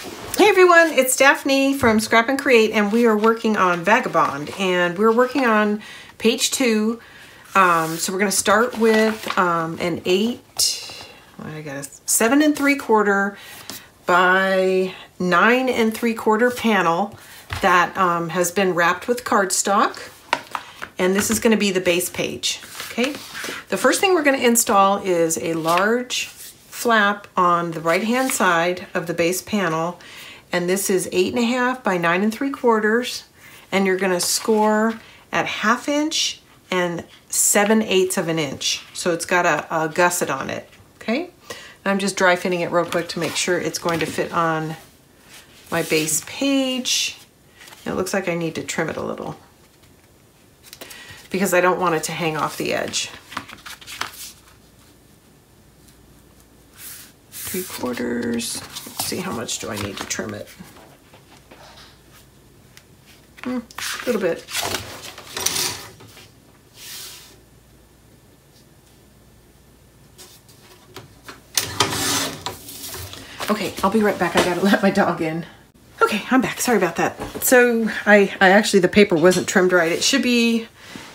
Hey everyone, it's Daphne from Scrap N Create and we are working on Vagabond and we're working on page two. Um, so we're going to start with um, an eight, I got a seven and three quarter by nine and three quarter panel that um, has been wrapped with cardstock. And this is going to be the base page. Okay. The first thing we're going to install is a large flap on the right hand side of the base panel. And this is eight and a half by nine and three quarters. And you're going to score at half inch and seven eighths of an inch. So it's got a, a gusset on it. Okay. I'm just dry fitting it real quick to make sure it's going to fit on my base page. It looks like I need to trim it a little because I don't want it to hang off the edge. Three quarters. Let's see how much do I need to trim it. Hmm, a little bit. Okay, I'll be right back. I gotta let my dog in. Okay, I'm back. Sorry about that. So I, I actually, the paper wasn't trimmed right. It should be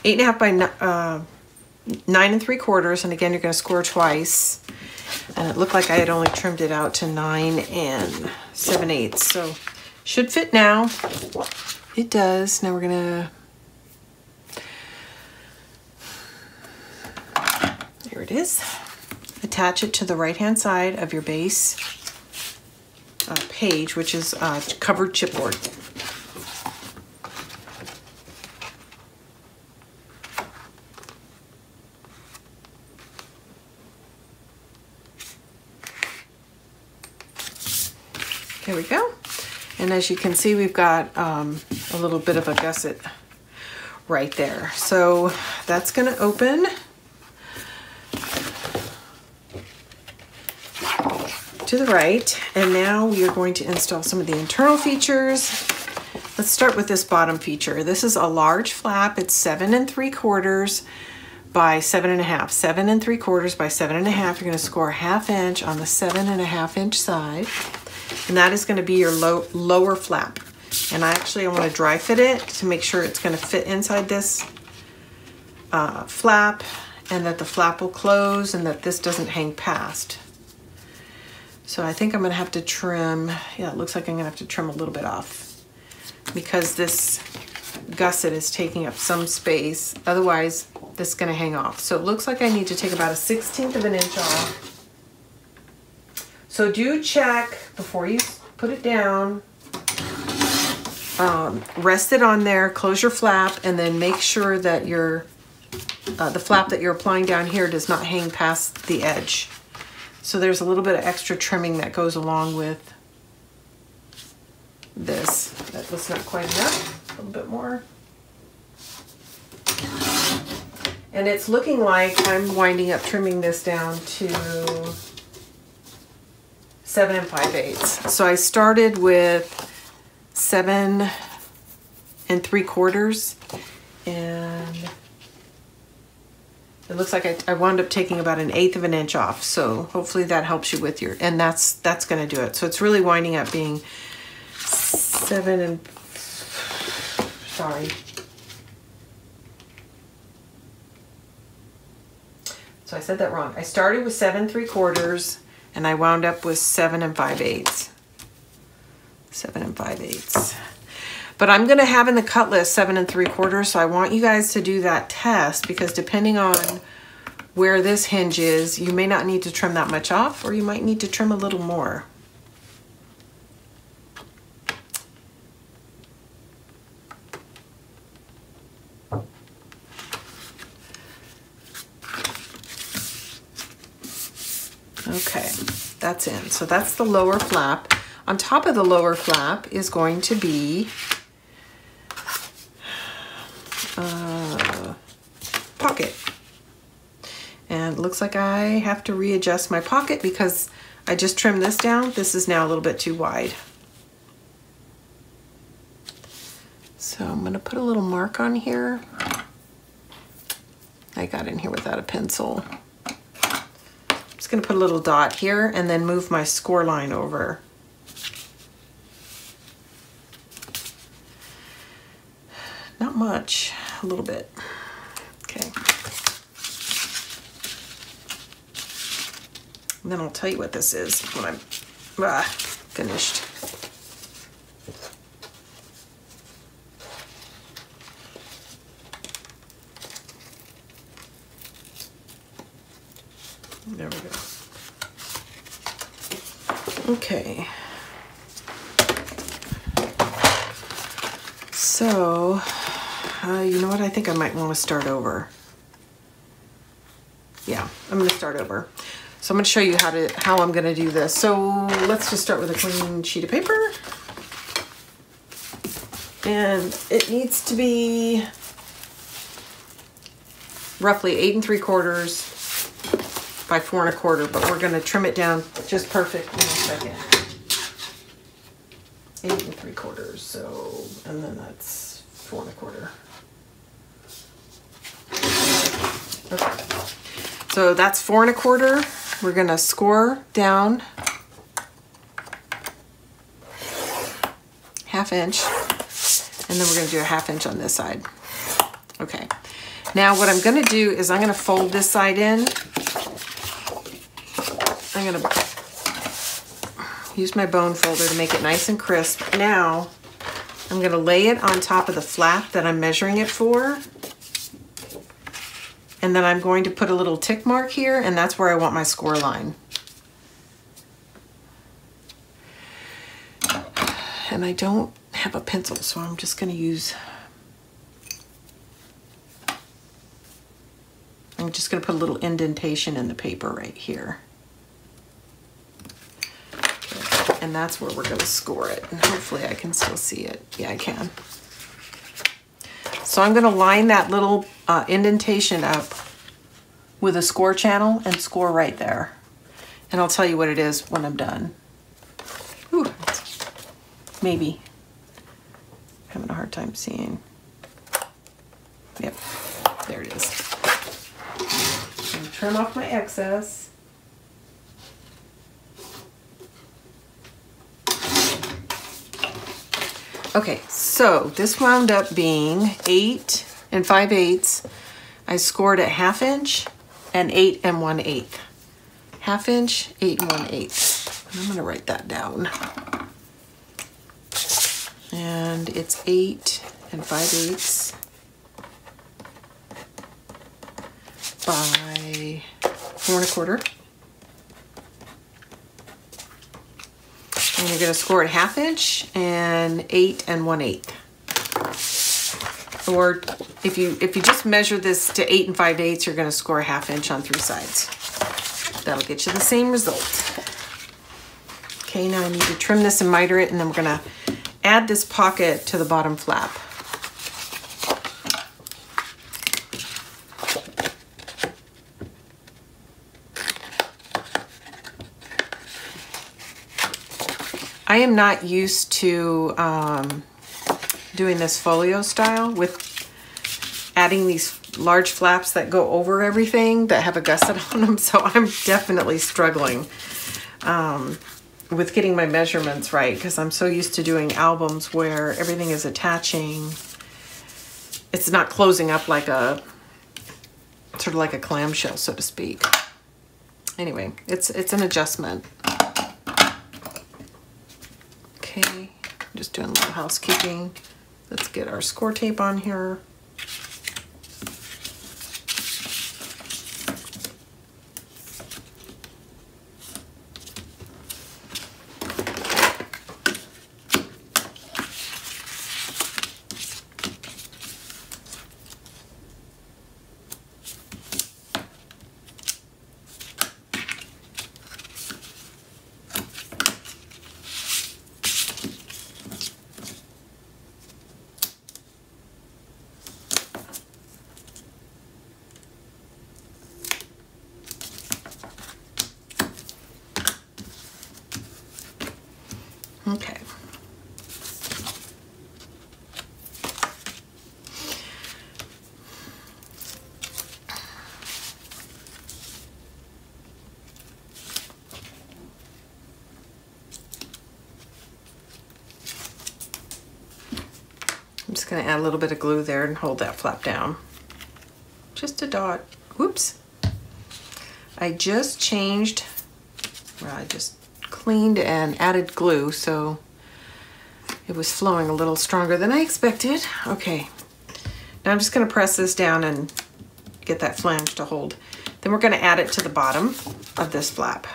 eight and a half by uh, nine and three quarters. And again, you're gonna score twice. And it looked like I had only trimmed it out to nine and seven eighths. So should fit now. It does. Now we're gonna, there it is. Attach it to the right-hand side of your base uh, page, which is uh, covered chipboard. There we go. And as you can see, we've got um, a little bit of a gusset right there. So that's gonna open. to the right. And now we are going to install some of the internal features. Let's start with this bottom feature. This is a large flap. It's seven and three quarters by seven and a half. Seven and three quarters by seven and a half. You're gonna score a half inch on the seven and a half inch side. And that is gonna be your low, lower flap. And I actually, I wanna dry fit it to make sure it's gonna fit inside this uh, flap and that the flap will close and that this doesn't hang past. So I think I'm gonna have to trim, yeah, it looks like I'm gonna have to trim a little bit off because this gusset is taking up some space. Otherwise, this is gonna hang off. So it looks like I need to take about a 16th of an inch off. So do check before you put it down. Um, rest it on there, close your flap, and then make sure that your uh, the flap that you're applying down here does not hang past the edge. So there's a little bit of extra trimming that goes along with this. That was not quite enough, a little bit more. And it's looking like I'm winding up trimming this down to seven and five eighths. So I started with seven and three quarters and it looks like I, I wound up taking about an eighth of an inch off. So hopefully that helps you with your, and that's, that's gonna do it. So it's really winding up being seven and, sorry. So I said that wrong. I started with seven three quarters and I wound up with seven and five eighths. Seven and five eighths. But I'm gonna have in the cut list seven and three quarters, so I want you guys to do that test because depending on where this hinge is, you may not need to trim that much off or you might need to trim a little more. Okay, that's in. So that's the lower flap. On top of the lower flap is going to be uh, pocket. And looks like I have to readjust my pocket because I just trimmed this down. This is now a little bit too wide. So I'm gonna put a little mark on here. I got in here without a pencil just gonna put a little dot here and then move my score line over. Not much, a little bit. Okay. And then I'll tell you what this is when I'm ah, finished. Okay. So, uh, you know what? I think I might want to start over. Yeah, I'm going to start over. So I'm going to show you how to how I'm going to do this. So let's just start with a clean sheet of paper. And it needs to be roughly eight and three quarters by four and a quarter, but we're going to trim it down just perfect in a second. Eight and three quarters, so, and then that's four and a quarter. Okay. So that's four and a quarter. We're gonna score down half inch, and then we're gonna do a half inch on this side. Okay. Now what I'm gonna do is I'm gonna fold this side in. I'm gonna use my bone folder to make it nice and crisp. Now I'm gonna lay it on top of the flap that I'm measuring it for. And then I'm going to put a little tick mark here and that's where I want my score line. And I don't have a pencil, so I'm just gonna use, I'm just gonna put a little indentation in the paper right here. And that's where we're gonna score it. And hopefully I can still see it. Yeah, I can. So I'm gonna line that little uh, indentation up with a score channel and score right there. And I'll tell you what it is when I'm done. Ooh, maybe. Having a hard time seeing. Yep, there it is. trim off my excess. Okay, so this wound up being eight and five eighths. I scored at half inch and eight and one eighth. Half inch, eight and one eighth. I'm gonna write that down. And it's eight and five eighths by four and a quarter. And you're gonna score at half inch and eight and one eighth. Or if you if you just measure this to eight and five eighths, you're gonna score a half inch on three sides. That'll get you the same result. Okay, now I need to trim this and miter it, and then we're gonna add this pocket to the bottom flap. I am not used to um, doing this folio style with adding these large flaps that go over everything that have a gusset on them. So I'm definitely struggling um, with getting my measurements right because I'm so used to doing albums where everything is attaching. It's not closing up like a, sort of like a clamshell, so to speak. Anyway, it's, it's an adjustment. Okay, just doing a little housekeeping. Let's get our score tape on here. Okay. I'm just gonna add a little bit of glue there and hold that flap down. Just a dot. Whoops. I just changed, well, I just cleaned and added glue, so it was flowing a little stronger than I expected. Okay, now I'm just gonna press this down and get that flange to hold. Then we're gonna add it to the bottom of this flap.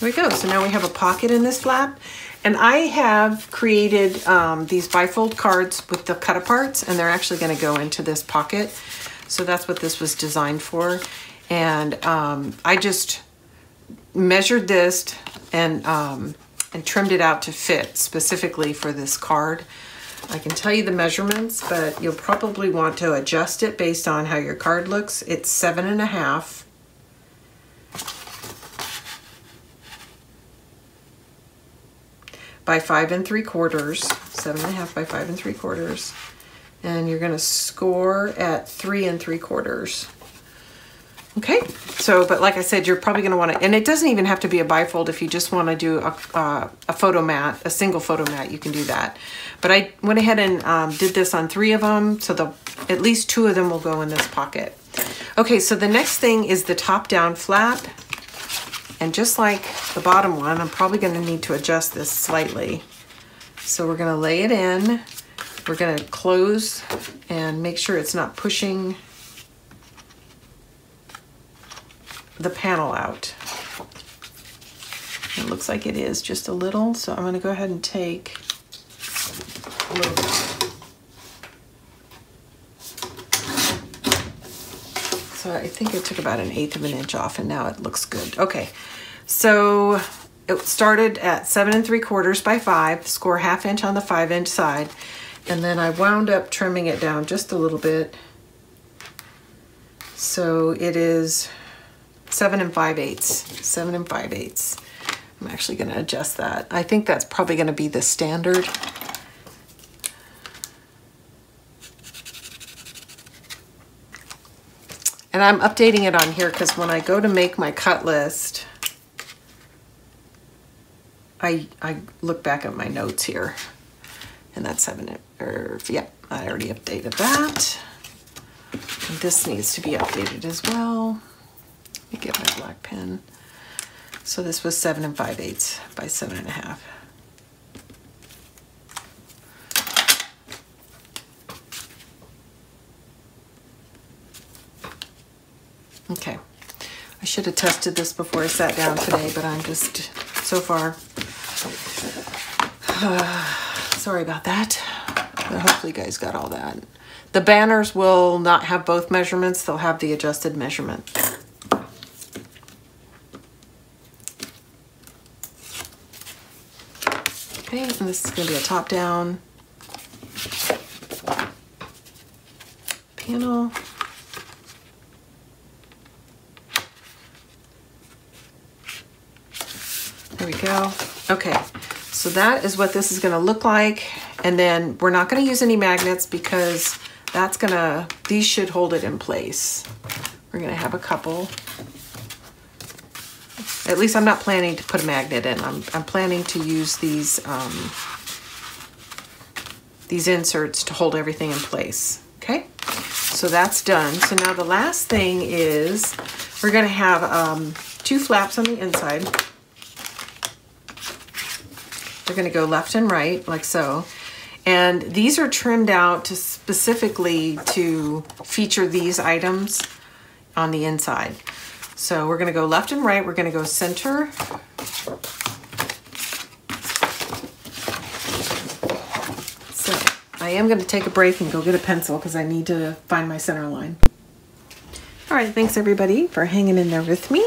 There we go. So now we have a pocket in this flap. And I have created um, these bifold cards with the cut aparts and they're actually gonna go into this pocket. So that's what this was designed for. And um, I just measured this and, um, and trimmed it out to fit specifically for this card. I can tell you the measurements, but you'll probably want to adjust it based on how your card looks. It's seven and a half by five and three quarters, seven and a half by five and three quarters. And you're gonna score at three and three quarters. Okay, so, but like I said, you're probably gonna wanna, and it doesn't even have to be a bifold. If you just wanna do a, uh, a photo mat, a single photo mat, you can do that. But I went ahead and um, did this on three of them, so the at least two of them will go in this pocket. Okay, so the next thing is the top down flap. And just like the bottom one, I'm probably gonna need to adjust this slightly. So we're gonna lay it in. We're gonna close and make sure it's not pushing the panel out. It looks like it is just a little, so I'm gonna go ahead and take a little bit. So I think it took about an eighth of an inch off and now it looks good. Okay, so it started at seven and three quarters by five, score half inch on the five inch side. And then I wound up trimming it down just a little bit. So it is seven and five eighths, seven and five eighths. I'm actually gonna adjust that. I think that's probably gonna be the standard. And I'm updating it on here because when I go to make my cut list, I, I look back at my notes here and that's seven, or yeah, I already updated that. And this needs to be updated as well. Let me get my black pen. So this was seven and five eighths by seven and a half. Okay. I should have tested this before I sat down today, but I'm just so far. sorry about that. But hopefully you guys got all that. The banners will not have both measurements. They'll have the adjusted measurement. Okay, and this is gonna be a top down panel. We go. Okay, so that is what this is gonna look like. And then we're not gonna use any magnets because that's gonna, these should hold it in place. We're gonna have a couple. At least I'm not planning to put a magnet in. I'm, I'm planning to use these, um, these inserts to hold everything in place, okay? So that's done. So now the last thing is we're gonna have um, two flaps on the inside. They're gonna go left and right, like so. And these are trimmed out to specifically to feature these items on the inside. So we're gonna go left and right, we're gonna go center. So I am gonna take a break and go get a pencil because I need to find my center line. All right, thanks everybody for hanging in there with me.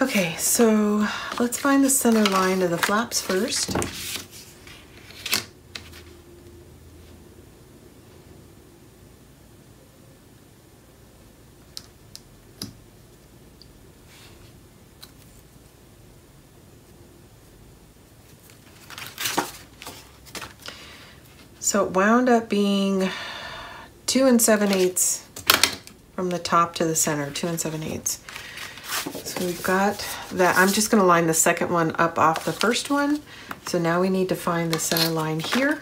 Okay, so let's find the center line of the flaps first. So it wound up being two and seven eighths from the top to the center, two and seven eighths. We've got that. I'm just gonna line the second one up off the first one. So now we need to find the center line here.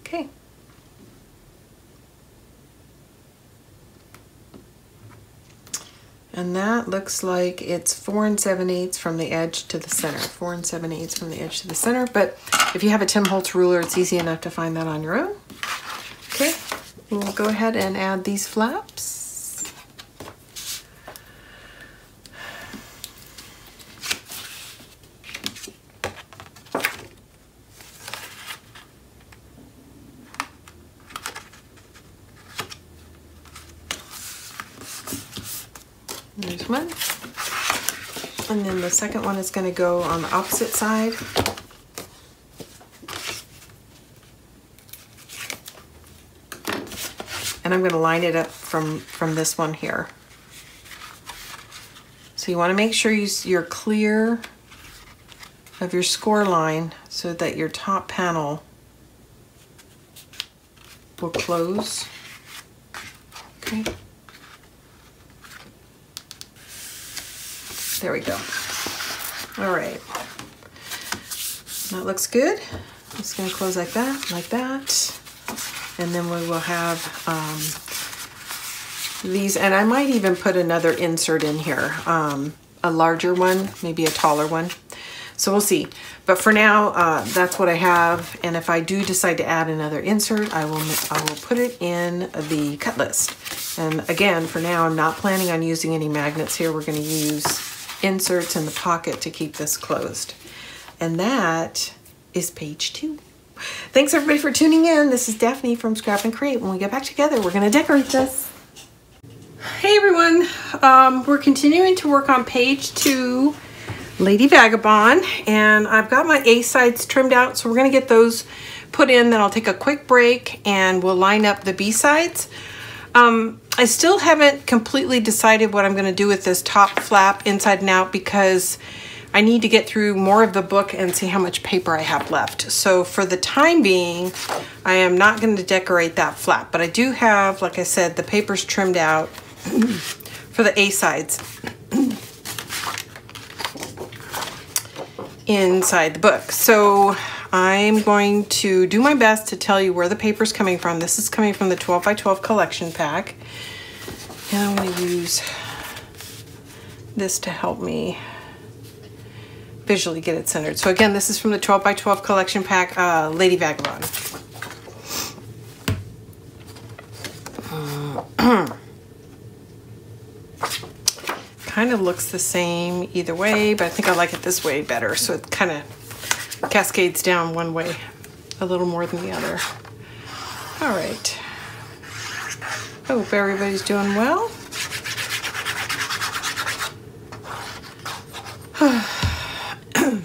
Okay. And that looks like it's four and seven eighths from the edge to the center. Four and seven eighths from the edge to the center. But if you have a Tim Holtz ruler, it's easy enough to find that on your own. Okay, we'll go ahead and add these flaps. There's one. And then the second one is going to go on the opposite side. And I'm going to line it up from, from this one here. So you want to make sure you, you're clear of your score line so that your top panel will close. Okay. There we go. All right. That looks good. I'm Just gonna close like that, like that. And then we will have um, these, and I might even put another insert in here, um, a larger one, maybe a taller one. So we'll see. But for now, uh, that's what I have. And if I do decide to add another insert, I will, I will put it in the cut list. And again, for now, I'm not planning on using any magnets here. We're gonna use inserts in the pocket to keep this closed. And that is page two. Thanks everybody for tuning in. This is Daphne from Scrap N Create. When we get back together, we're gonna decorate this. Hey everyone, um, we're continuing to work on page two, Lady Vagabond, and I've got my A sides trimmed out, so we're gonna get those put in, then I'll take a quick break and we'll line up the B sides. Um, I still haven't completely decided what I'm going to do with this top flap inside and out because I need to get through more of the book and see how much paper I have left. So for the time being, I am not going to decorate that flap, but I do have, like I said, the papers trimmed out for the A sides inside the book. So I'm going to do my best to tell you where the paper is coming from. This is coming from the 12 by 12 collection pack. And I'm to use this to help me visually get it centered. So again, this is from the 12 by 12 collection pack, uh, Lady Vagabond. kind of looks the same either way, but I think I like it this way better. So it kind of cascades down one way a little more than the other. All right. Hope everybody's doing well. I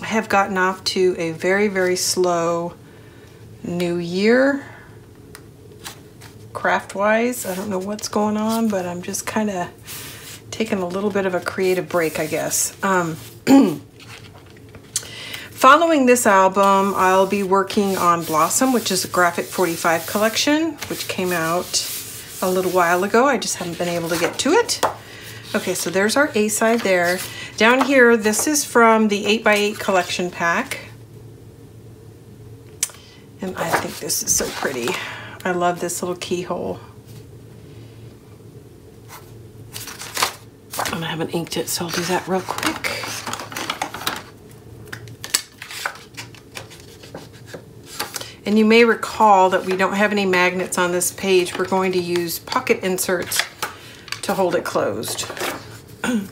have gotten off to a very, very slow new year craft-wise. I don't know what's going on, but I'm just kind of taking a little bit of a creative break, I guess. Um, Following this album, I'll be working on Blossom, which is a Graphic 45 collection, which came out a little while ago. I just haven't been able to get to it. Okay, so there's our A side there. Down here, this is from the 8x8 collection pack. And I think this is so pretty. I love this little keyhole. And I haven't inked it, so I'll do that real quick. And you may recall that we don't have any magnets on this page. We're going to use pocket inserts to hold it closed.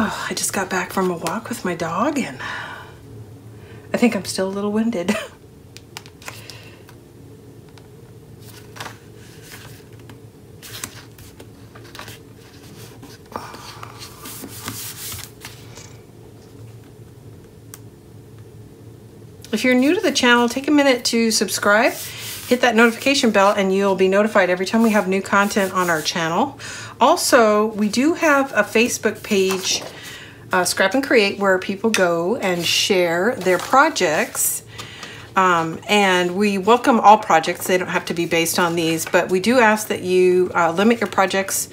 Oh, I just got back from a walk with my dog and I think I'm still a little winded. if you're new to the channel, take a minute to subscribe, hit that notification bell, and you'll be notified every time we have new content on our channel. Also, we do have a Facebook page, uh, Scrap N Create, where people go and share their projects. Um, and we welcome all projects. They don't have to be based on these, but we do ask that you uh, limit your projects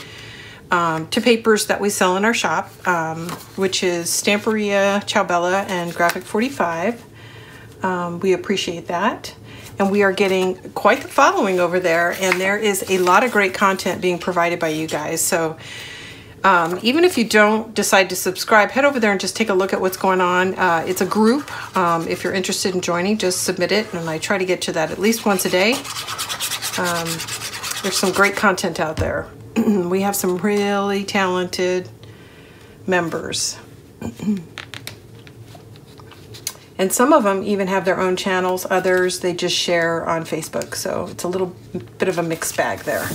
um, to papers that we sell in our shop, um, which is Stamperia, Ciao Bella, and Graphic 45. Um, we appreciate that. And we are getting quite the following over there, and there is a lot of great content being provided by you guys. So um, even if you don't decide to subscribe, head over there and just take a look at what's going on. Uh, it's a group. Um, if you're interested in joining, just submit it, and I try to get to that at least once a day. Um, there's some great content out there. we have some really talented members. and some of them even have their own channels. Others, they just share on Facebook. So it's a little bit of a mixed bag there.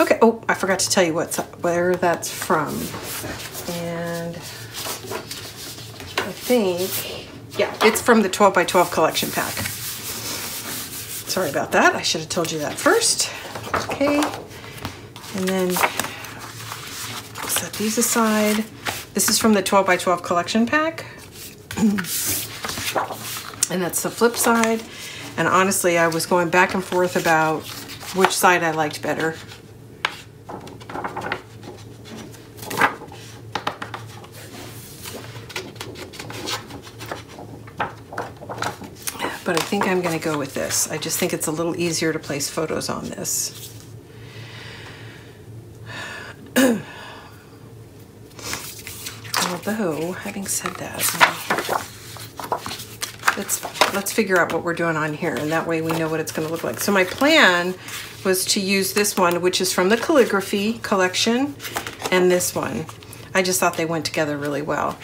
Okay, oh, I forgot to tell you what's where that's from. And I think, yeah, it's from the 12 by 12 collection pack. Sorry about that. I should have told you that first. Okay. And then set these aside. This is from the 12 by 12 collection pack. and that's the flip side. And honestly, I was going back and forth about which side I liked better. But I think I'm gonna go with this. I just think it's a little easier to place photos on this. Although, having said that, let's let's figure out what we're doing on here, and that way we know what it's going to look like. So my plan was to use this one, which is from the calligraphy collection, and this one. I just thought they went together really well.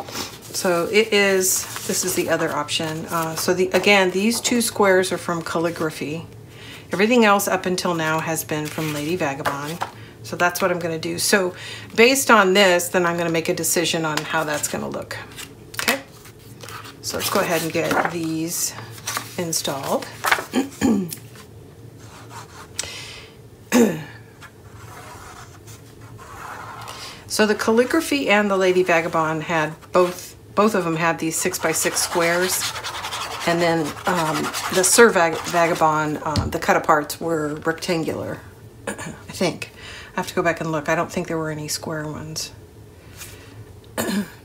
So it is, this is the other option. Uh, so the again, these two squares are from calligraphy. Everything else up until now has been from Lady Vagabond. So that's what I'm gonna do. So based on this, then I'm gonna make a decision on how that's gonna look. So let's go ahead and get these installed. so the calligraphy and the Lady Vagabond had both, both of them had these six by six squares. And then um, the Sir Vag Vagabond, uh, the cut aparts were rectangular, I think. I have to go back and look. I don't think there were any square ones.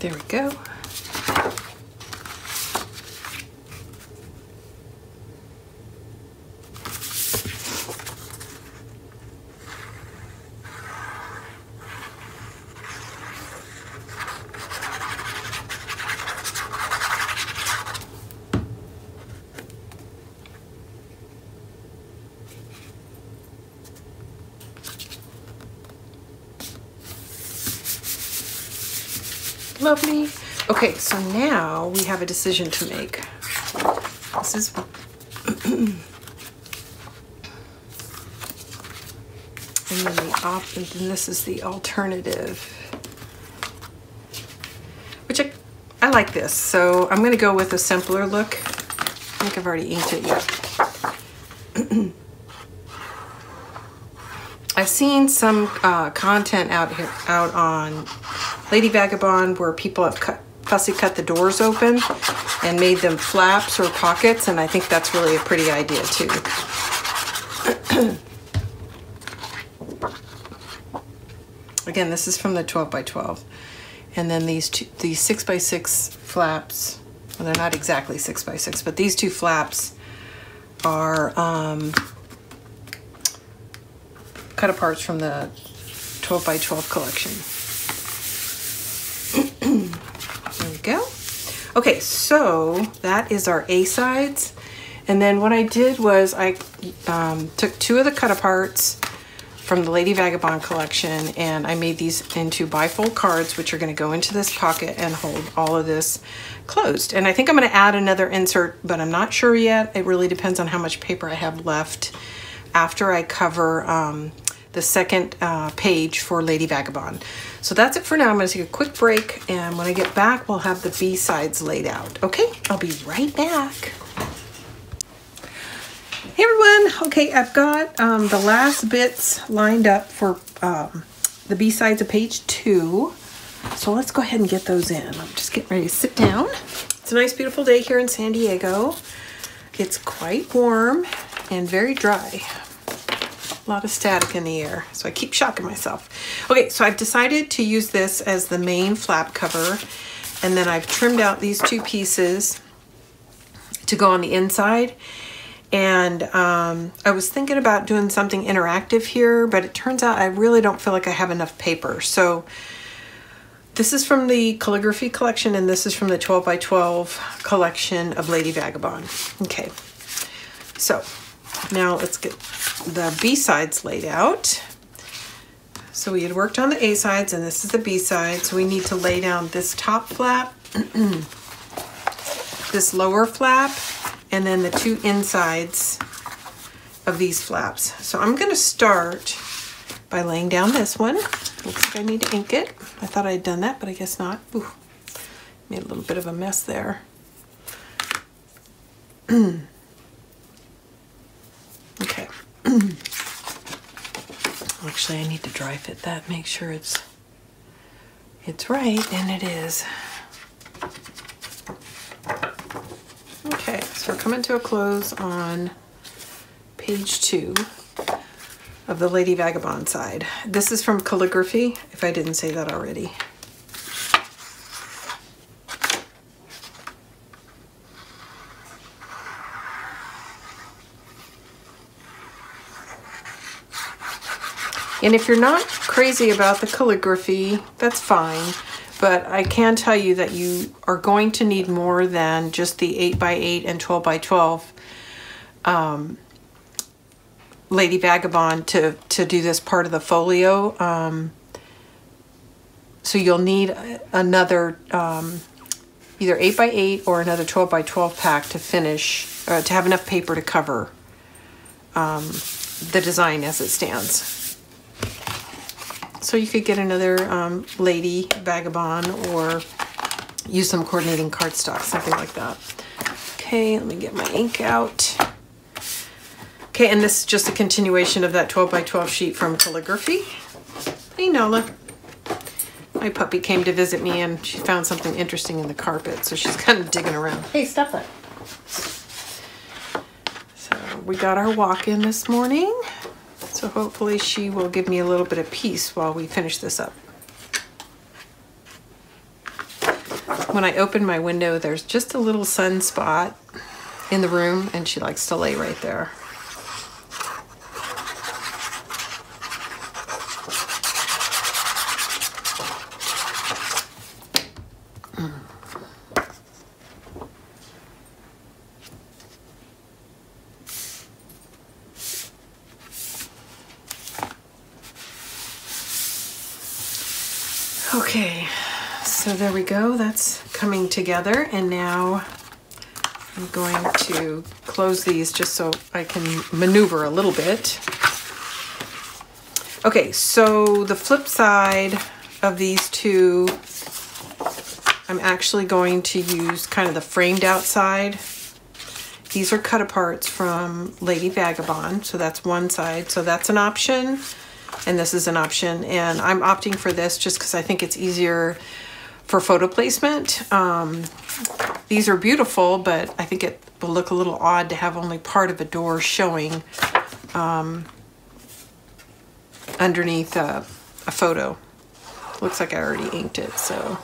there we go. Lovely. Okay, so now we have a decision to make. This is and then the op and then this is the alternative. Which I, I like this, so I'm gonna go with a simpler look. I think I've already inked it yet. I've seen some uh, content out here out on Lady Vagabond where people have cut, fussy cut the doors open and made them flaps or pockets and I think that's really a pretty idea too. Again, this is from the 12 by 12. And then these two, these six by six flaps, well, they're not exactly six by six, but these two flaps are um, cut aparts from the 12 by 12 collection. there we go. Okay, so that is our A sides. And then what I did was I um, took two of the cut aparts from the Lady Vagabond collection and I made these into bifold cards which are going to go into this pocket and hold all of this closed. And I think I'm going to add another insert but I'm not sure yet. It really depends on how much paper I have left after I cover um, the second uh, page for Lady Vagabond. So that's it for now. I'm going to take a quick break, and when I get back, we'll have the B-sides laid out. Okay, I'll be right back. Hey everyone, okay, I've got um, the last bits lined up for um, the B-sides of page two. So let's go ahead and get those in. I'm just getting ready to sit down. It's a nice, beautiful day here in San Diego. It's quite warm and very dry. A lot of static in the air, so I keep shocking myself. Okay, so I've decided to use this as the main flap cover, and then I've trimmed out these two pieces to go on the inside. And um, I was thinking about doing something interactive here, but it turns out I really don't feel like I have enough paper. So this is from the calligraphy collection and this is from the 12 by 12 collection of Lady Vagabond. Okay, so now let's get the B-sides laid out. So we had worked on the A sides and this is the B side. So we need to lay down this top flap, this lower flap, and then the two insides of these flaps. So I'm gonna start by laying down this one. Looks like I need to ink it. I thought I had done that, but I guess not. Ooh, made a little bit of a mess there. okay. Actually, I need to dry fit that, make sure it's it's right, and it is. Okay, so we're coming to a close on page two of the Lady Vagabond side. This is from Calligraphy, if I didn't say that already. And if you're not crazy about the calligraphy, that's fine. But I can tell you that you are going to need more than just the 8 by 8 and 12 by 12 um, Lady Vagabond to, to do this part of the folio. Um, so you'll need another um, either 8 by 8 or another 12 by 12 pack to finish, uh, to have enough paper to cover um, the design as it stands. So you could get another um, Lady Vagabond or use some coordinating cardstock, something like that. Okay, let me get my ink out. Okay, and this is just a continuation of that 12 by 12 sheet from Calligraphy. Hey, Nola. My puppy came to visit me and she found something interesting in the carpet, so she's kind of digging around. Hey, stop that. So we got our walk in this morning. So hopefully she will give me a little bit of peace while we finish this up. When I open my window, there's just a little sunspot in the room and she likes to lay right there. Okay, so there we go. That's coming together. And now I'm going to close these just so I can maneuver a little bit. Okay, so the flip side of these two, I'm actually going to use kind of the framed outside. These are cut aparts from Lady Vagabond, so that's one side. So that's an option and this is an option. And I'm opting for this just because I think it's easier for photo placement. Um, these are beautiful, but I think it will look a little odd to have only part of a door showing um, underneath a, a photo. Looks like I already inked it, so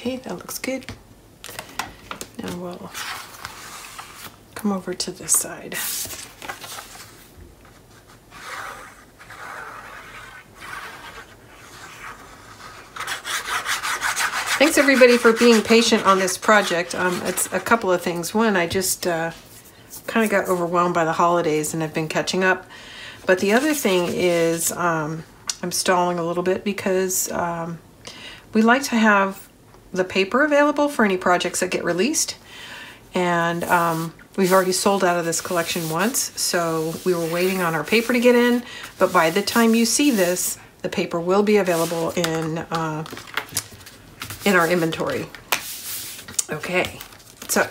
Okay, that looks good. Now we'll come over to this side. thanks everybody for being patient on this project. Um, it's a couple of things. One, I just uh, kind of got overwhelmed by the holidays and I've been catching up. But the other thing is um, I'm stalling a little bit because um, we like to have the paper available for any projects that get released. And um, we've already sold out of this collection once, so we were waiting on our paper to get in. But by the time you see this, the paper will be available in uh, in our inventory. Okay, so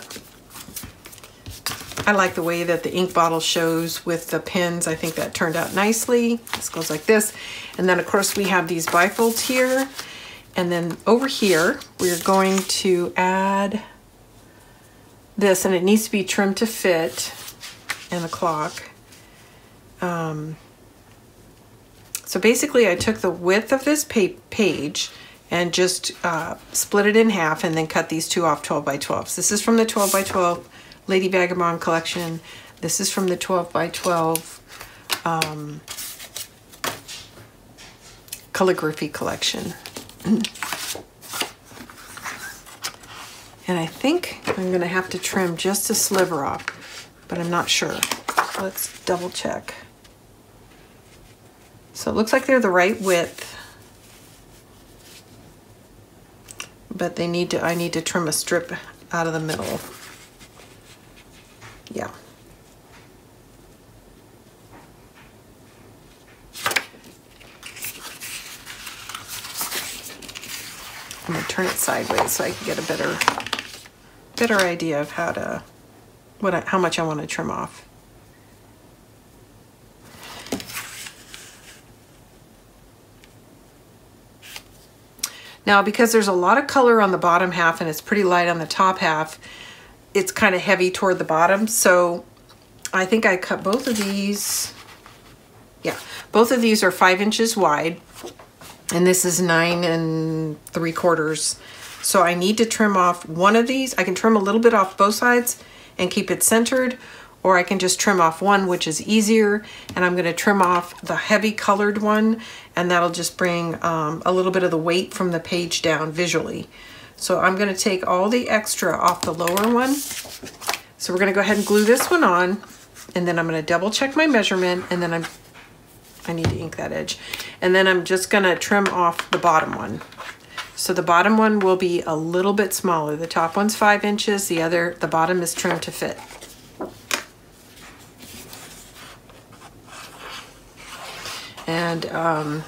I like the way that the ink bottle shows with the pins. I think that turned out nicely. This goes like this. And then of course we have these bifolds here. And then over here, we're going to add this and it needs to be trimmed to fit in the clock. Um, so basically I took the width of this page and just uh, split it in half and then cut these two off 12 by 12. So this is from the 12 by 12 Lady Vagabond collection. This is from the 12 by 12 um, calligraphy collection. and I think I'm going to have to trim just a sliver off, but I'm not sure. Let's double check. So it looks like they're the right width. But they need to I need to trim a strip out of the middle. Yeah. I'm gonna turn it sideways so I can get a better better idea of how to what I, how much I want to trim off. Now, because there's a lot of color on the bottom half and it's pretty light on the top half, it's kind of heavy toward the bottom. So I think I cut both of these. Yeah, both of these are five inches wide and this is nine and three quarters. So I need to trim off one of these. I can trim a little bit off both sides and keep it centered, or I can just trim off one, which is easier. And I'm gonna trim off the heavy colored one, and that'll just bring um, a little bit of the weight from the page down visually. So I'm gonna take all the extra off the lower one. So we're gonna go ahead and glue this one on, and then I'm gonna double check my measurement, and then I'm I need to ink that edge. And then I'm just gonna trim off the bottom one. So the bottom one will be a little bit smaller. The top one's five inches, the other, the bottom is trimmed to fit. And um,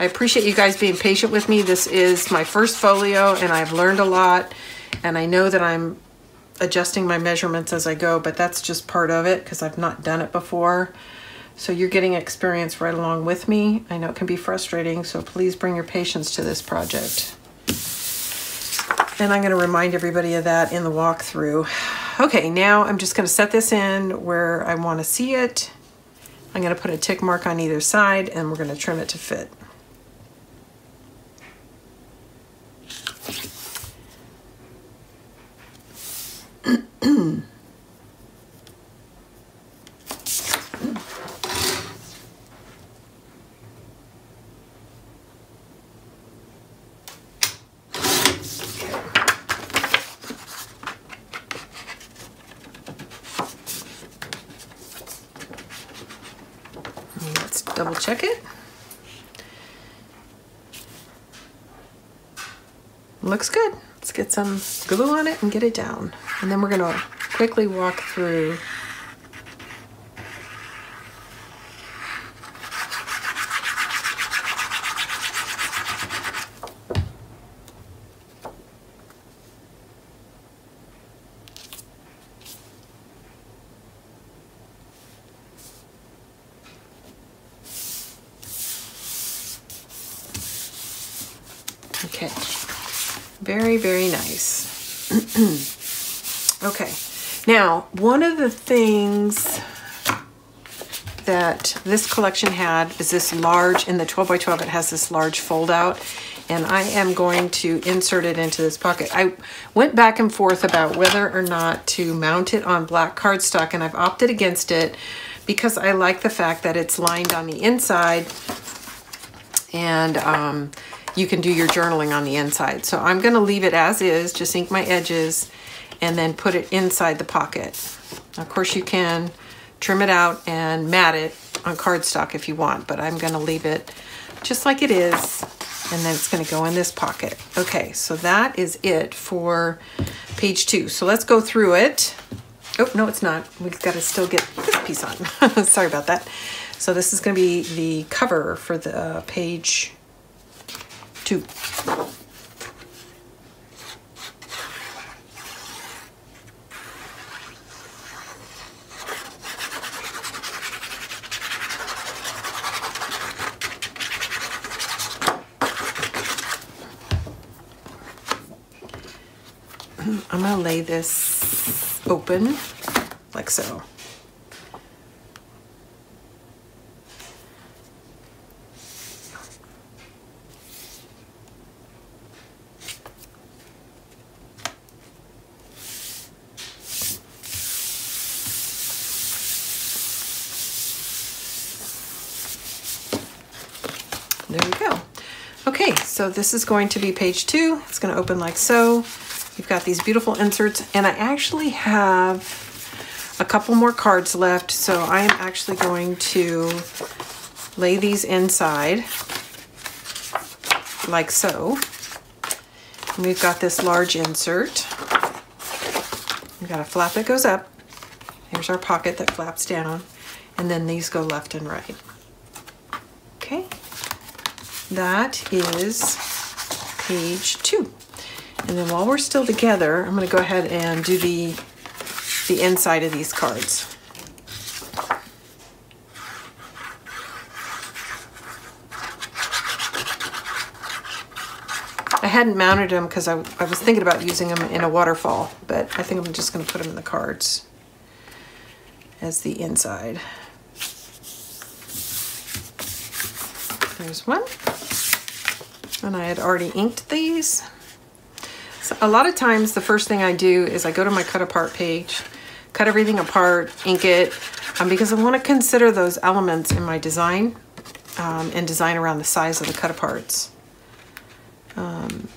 I appreciate you guys being patient with me. This is my first folio and I've learned a lot and I know that I'm adjusting my measurements as I go, but that's just part of it because I've not done it before. So you're getting experience right along with me. I know it can be frustrating, so please bring your patience to this project. And I'm gonna remind everybody of that in the walkthrough. Okay, now I'm just gonna set this in where I wanna see it. I'm gonna put a tick mark on either side and we're gonna trim it to fit. double check it. Looks good. Let's get some glue on it and get it down. And then we're gonna quickly walk through Okay, very, very nice. okay, now one of the things that this collection had is this large, in the 12 by 12 it has this large fold out and I am going to insert it into this pocket. I went back and forth about whether or not to mount it on black cardstock and I've opted against it because I like the fact that it's lined on the inside and um, you can do your journaling on the inside. So I'm gonna leave it as is, just ink my edges and then put it inside the pocket. Of course you can trim it out and mat it on cardstock if you want, but I'm gonna leave it just like it is and then it's gonna go in this pocket. Okay, so that is it for page two. So let's go through it. Oh, no, it's not. We've got to still get this piece on. Sorry about that. So this is going to be the cover for the uh, page two. To lay this open like so. There we go. Okay, so this is going to be page two. It's to open like so. You've got these beautiful inserts, and I actually have a couple more cards left, so I am actually going to lay these inside like so. And we've got this large insert. We've got a flap that goes up. Here's our pocket that flaps down. And then these go left and right. Okay. That is page two. And then while we're still together, I'm gonna go ahead and do the, the inside of these cards. I hadn't mounted them because I, I was thinking about using them in a waterfall, but I think I'm just gonna put them in the cards as the inside. There's one. And I had already inked these. So a lot of times the first thing I do is I go to my cut apart page, cut everything apart, ink it, um, because I want to consider those elements in my design um, and design around the size of the cut aparts. Um,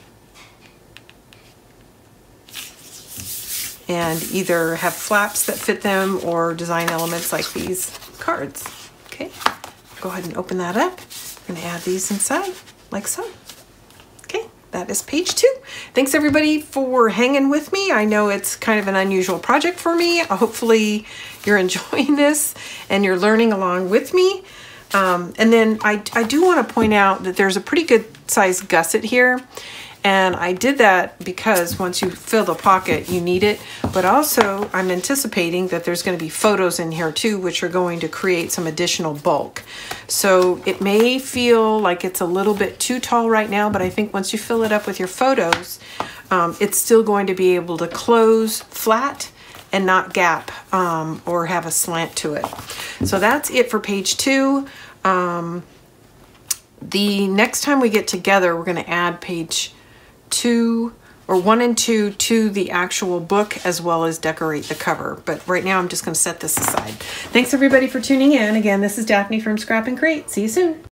and either have flaps that fit them or design elements like these cards. Okay, go ahead and open that up and add these inside like so that is page two. Thanks everybody for hanging with me. I know it's kind of an unusual project for me. Hopefully you're enjoying this and you're learning along with me. Um, and then I, I do want to point out that there's a pretty good size gusset here. And I did that because once you fill the pocket, you need it. But also, I'm anticipating that there's going to be photos in here too, which are going to create some additional bulk. So it may feel like it's a little bit too tall right now, but I think once you fill it up with your photos, um, it's still going to be able to close flat and not gap um, or have a slant to it. So that's it for page two. Um, the next time we get together, we're going to add page two or one and two to the actual book as well as decorate the cover. But right now I'm just going to set this aside. Thanks everybody for tuning in. Again, this is Daphne from Scrap N Create. See you soon.